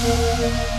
Música